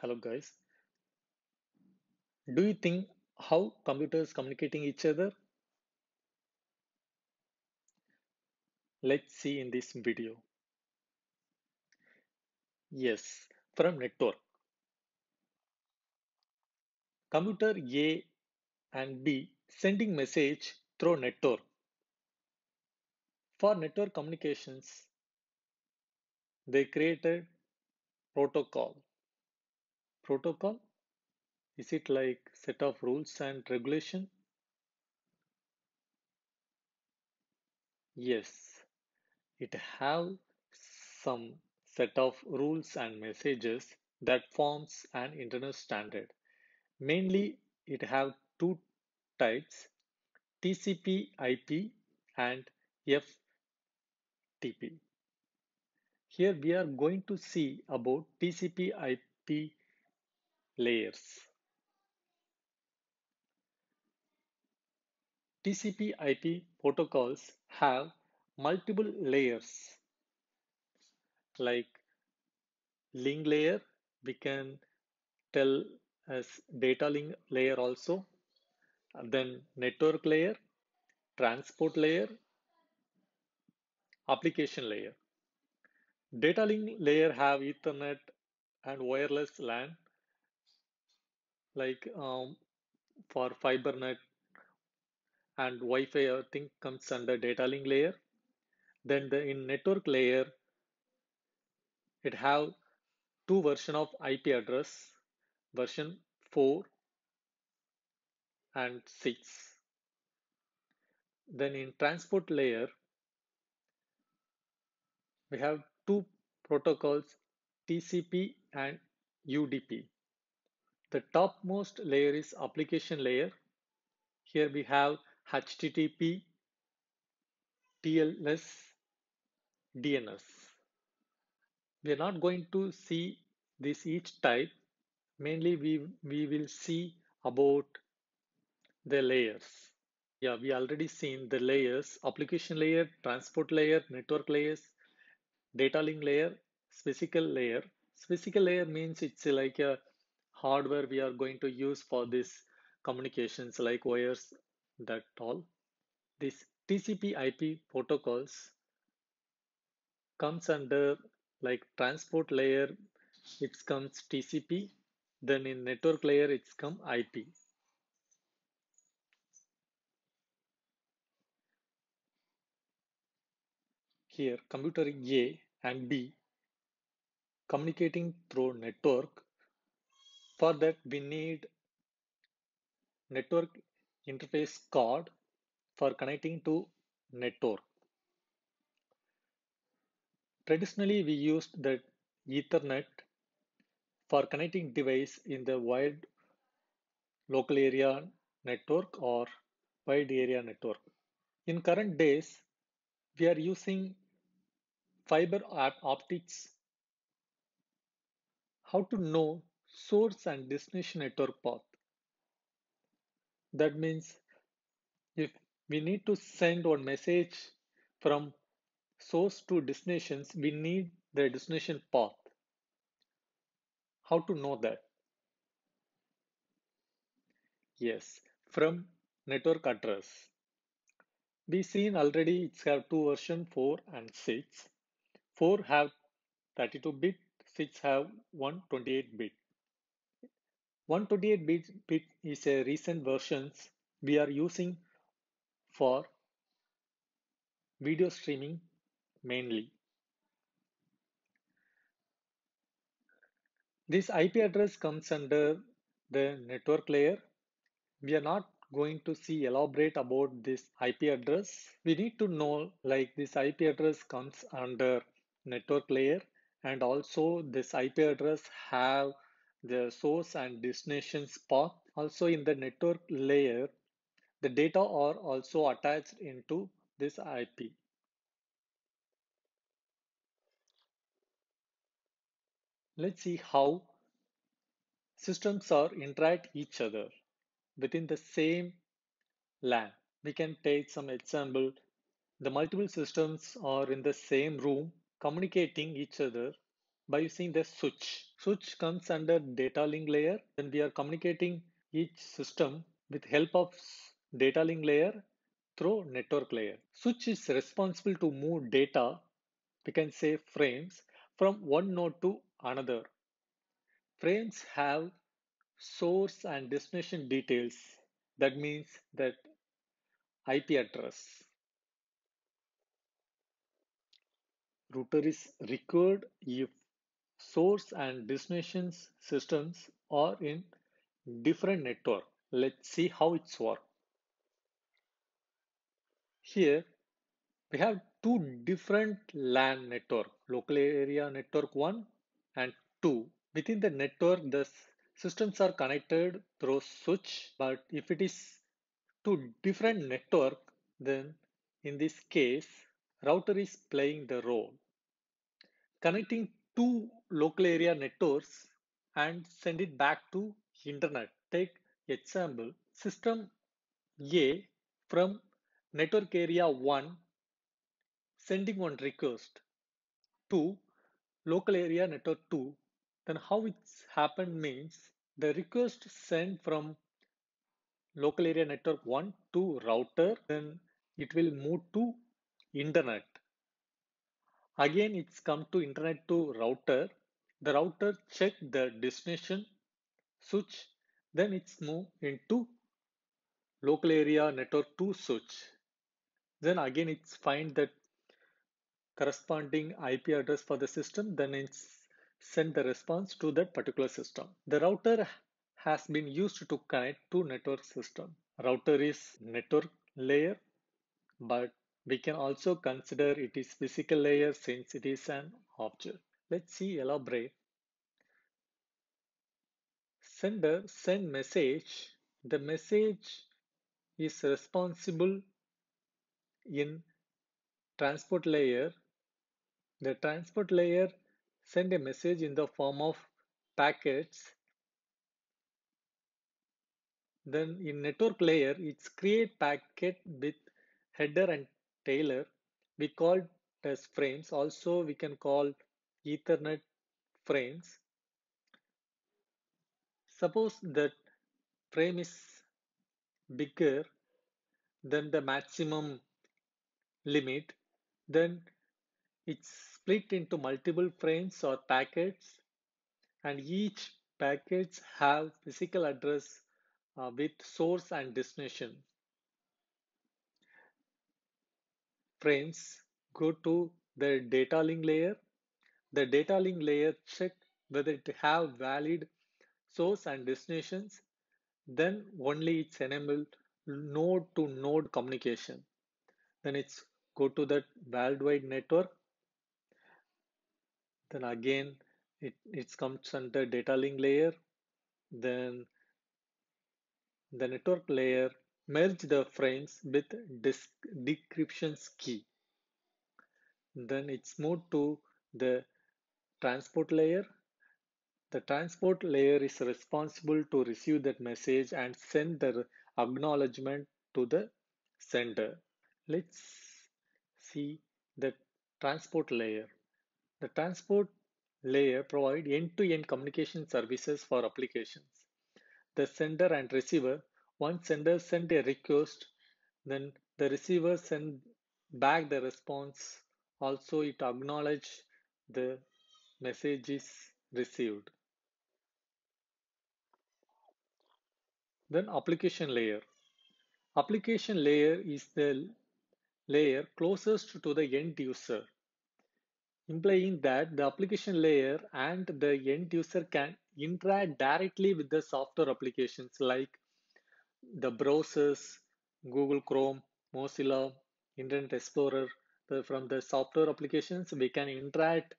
Hello guys. Do you think how computers communicating each other? Let's see in this video. Yes, from network. Computer A and B sending message through network. For network communications, they created protocol. Protocol? Is it like set of rules and regulation? Yes, it have some set of rules and messages that forms an internet standard. Mainly, it have two types, TCP/IP and FTP. Here we are going to see about TCP/IP layers. TCP/IP protocols have multiple layers like link layer, we can tell as data link layer also, then network layer, transport layer, application layer. Data link layer have Ethernet and wireless LAN like um, for FiberNet and Wi-Fi i think comes under data link layer. Then the in network layer it have two version of IP address version 4 and 6. Then in transport layer we have two protocols TCP and UDP. The topmost layer is application layer. Here we have HTTP, TLS, DNS. We are not going to see this each type. Mainly we, we will see about the layers. Yeah, we already seen the layers, application layer, transport layer, network layers, data link layer, physical layer. Physical layer means it's like a hardware we are going to use for this communications like wires, that all. This TCP IP protocols comes under like transport layer, it comes TCP, then in network layer it's come IP. Here computer A and B communicating through network. For that we need network interface card for connecting to network. Traditionally, we used the Ethernet for connecting device in the wide local area network or wide area network. In current days, we are using fiber optics. How to know source and destination network path. That means if we need to send one message from source to destinations, we need the destination path. How to know that? Yes, from network address. We seen already it's have two version 4 and 6. 4 have 32 bit, 6 have 128 bit. 128 bit, bit is a recent versions we are using for video streaming mainly. This IP address comes under the network layer. We are not going to see elaborate about this IP address. We need to know like this IP address comes under network layer and also this IP address have the source and destination path. Also in the network layer, the data are also attached into this IP. Let's see how systems are interact each other within the same LAN. We can take some example. The multiple systems are in the same room communicating each other. By using the switch. Switch comes under data link layer. Then we are communicating each system with help of data link layer through network layer. Switch is responsible to move data, we can say frames, from one node to another. Frames have source and destination details. That means that IP address. Router is required if source and destinations systems are in different network. Let's see how it's work. Here we have two different LAN network, local area network 1 and 2. Within the network, the systems are connected through switch, but if it is two different network, then in this case, router is playing the role. Connecting two local area networks and send it back to internet. Take example, system A from network area 1 sending one request to local area network 2 then how it's happened means the request sent from local area network 1 to router then it will move to internet again it's come to internet to router. The router check the destination switch then it's move into local area network to switch. Then again it's find that corresponding IP address for the system then it's send the response to that particular system. The router has been used to connect to network system. Router is network layer but we can also consider it is physical layer since it is an object. Let's see elaborate. Sender send message. The message is responsible in transport layer, the transport layer send a message in the form of packets. Then in network layer, it's create packet with header and tailer. We call as frames. Also, we can call Ethernet frames. Suppose that frame is bigger than the maximum limit, then it's split into multiple frames or packets and each packets have physical address uh, with source and destination. Frames go to the data link layer. The data link layer check whether it have valid source and destinations. Then only it's enable node to node communication. Then it's go to that worldwide network then again it, it comes under data link layer then the network layer merge the frames with decryption key. Then it's moved to the transport layer. The transport layer is responsible to receive that message and send the acknowledgement to the sender. Let's see the transport layer. The transport layer provide end-to-end -end communication services for applications. The sender and receiver, one sender send a request, then the receiver send back the response. Also, it acknowledge the message is received. Then application layer. Application layer is the layer closest to the end user implying that the application layer and the end user can interact directly with the software applications like the browsers, Google Chrome, Mozilla, Internet Explorer. The, from the software applications, we can interact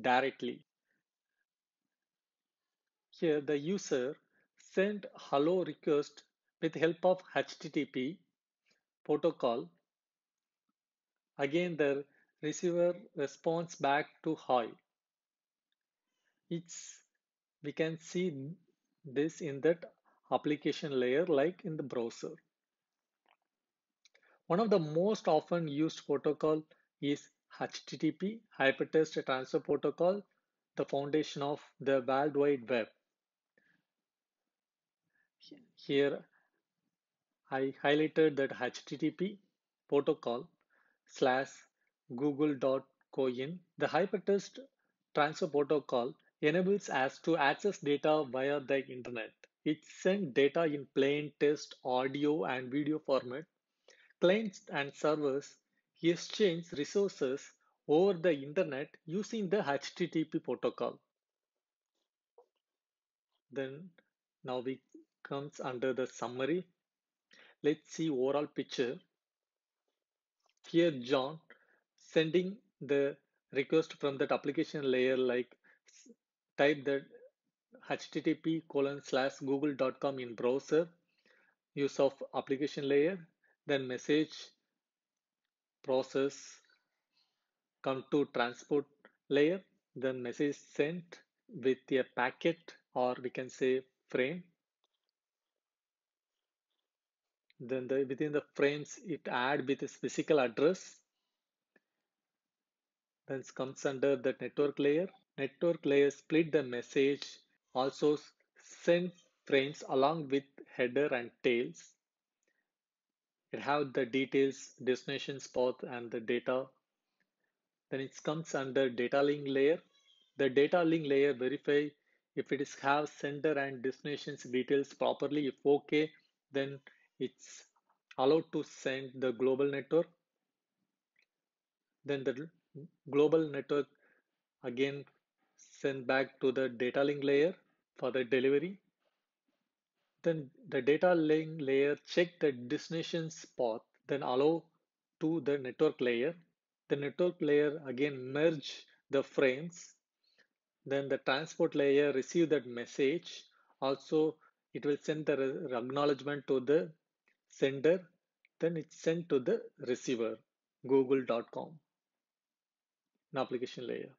directly. Here, the user sent hello request with help of HTTP protocol. Again, the receiver responds back to hi. It's we can see this in that application layer like in the browser. One of the most often used protocol is HTTP, Hypertext Transfer Protocol. the foundation of the World Wide Web. Here I highlighted that HTTP protocol slash google.com. The hypertext transfer protocol enables us to access data via the internet. It sends data in plain text, audio, and video format. Clients and servers exchange resources over the internet using the HTTP protocol. Then now we comes under the summary. Let's see overall picture. Here John sending the request from that application layer like type that http colon slash google.com in browser use of application layer then message process come to transport layer then message sent with a packet or we can say frame. Then the, within the frames it add with its physical address. Then comes under the network layer. Network layer split the message also send frames along with header and tails. It have the details destination path and the data. Then it comes under data link layer. The data link layer verify if it is have sender and destinations details properly. If okay then it's allowed to send the global network. Then the global network again send back to the data link layer for the delivery. Then the data link layer check the destinations path then allow to the network layer. The network layer again merge the frames. Then the transport layer receive that message. Also it will send the acknowledgement to the sender, then it's sent to the receiver, google.com, an application layer.